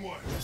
Onward!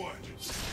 Onward!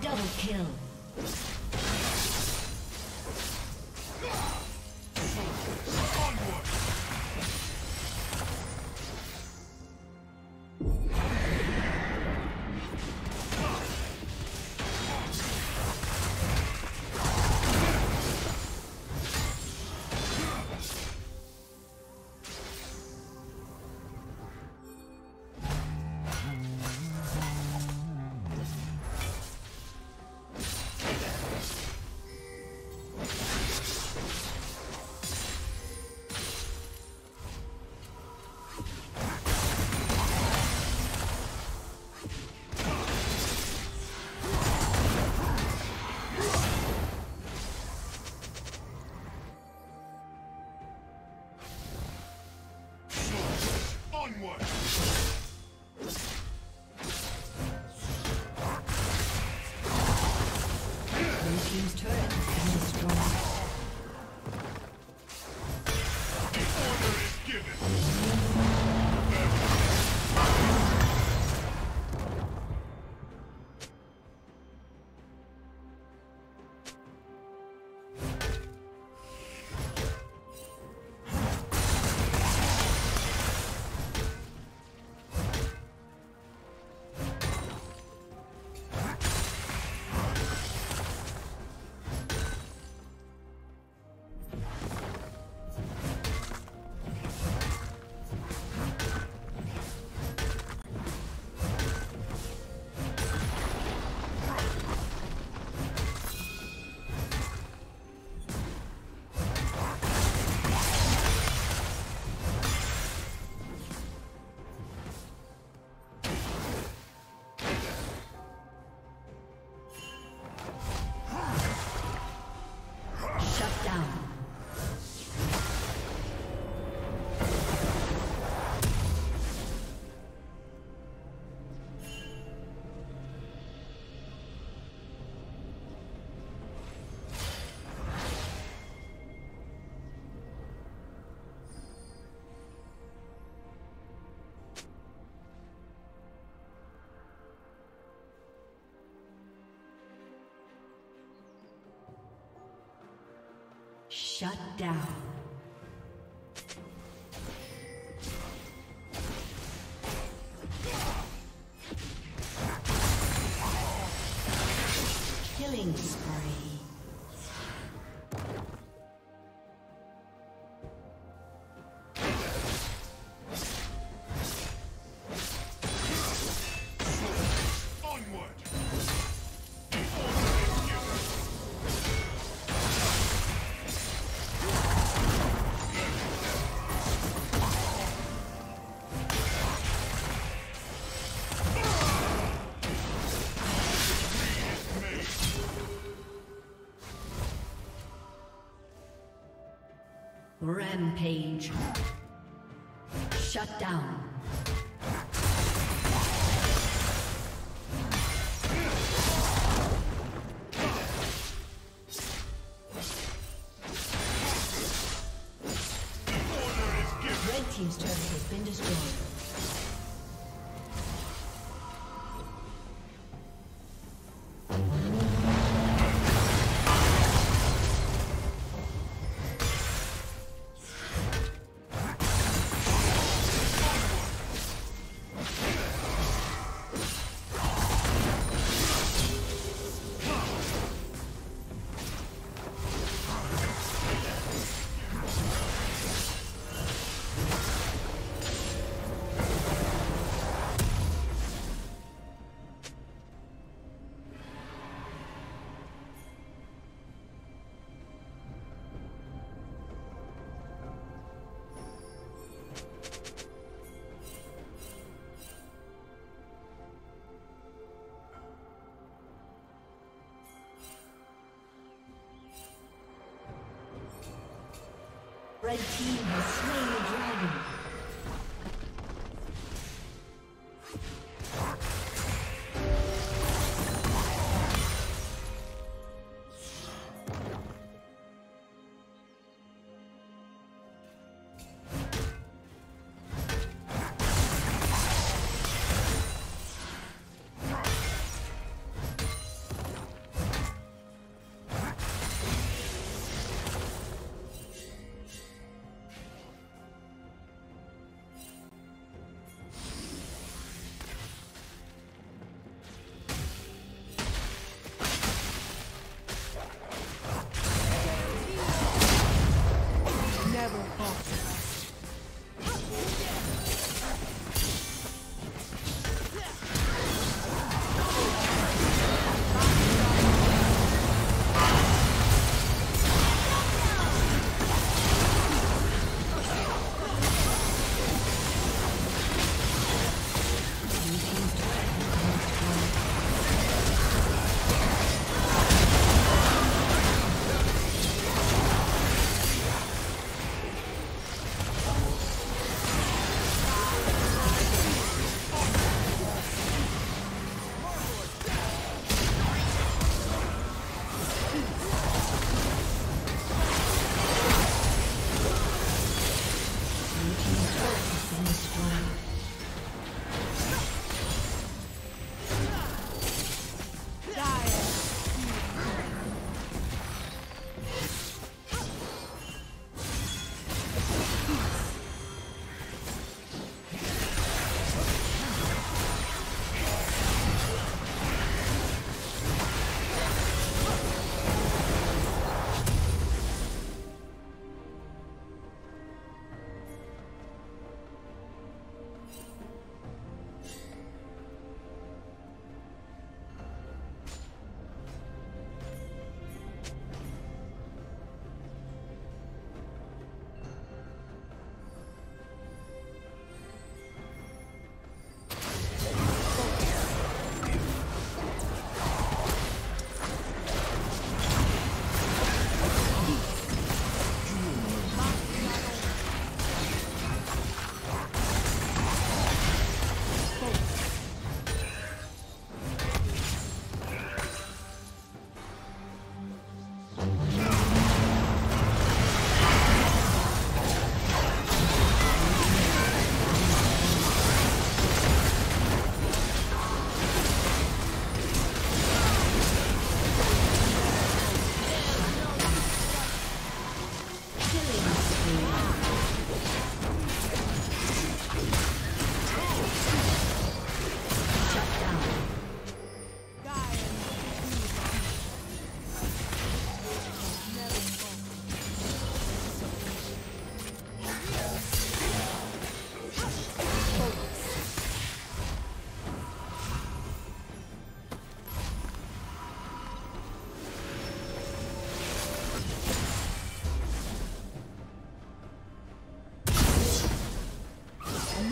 Double kill. one. Shut down. Rampage. Shut down. Red team has slain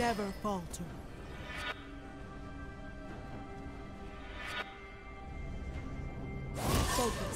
Never falter. Focus.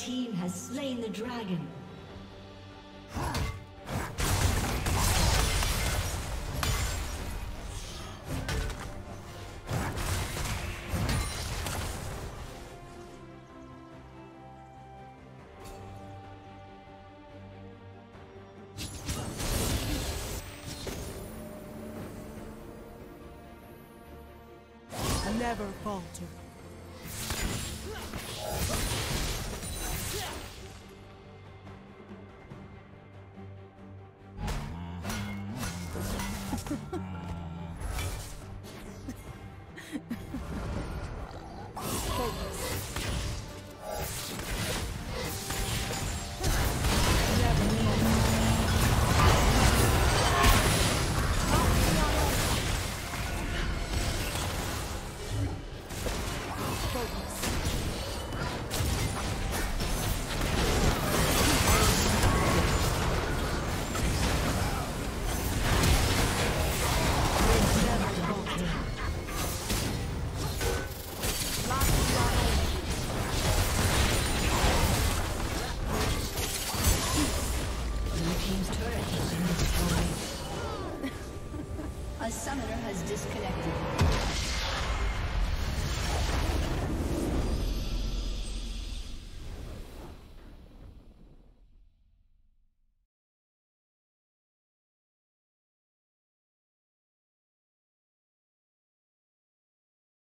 Team has slain the dragon. Never falter.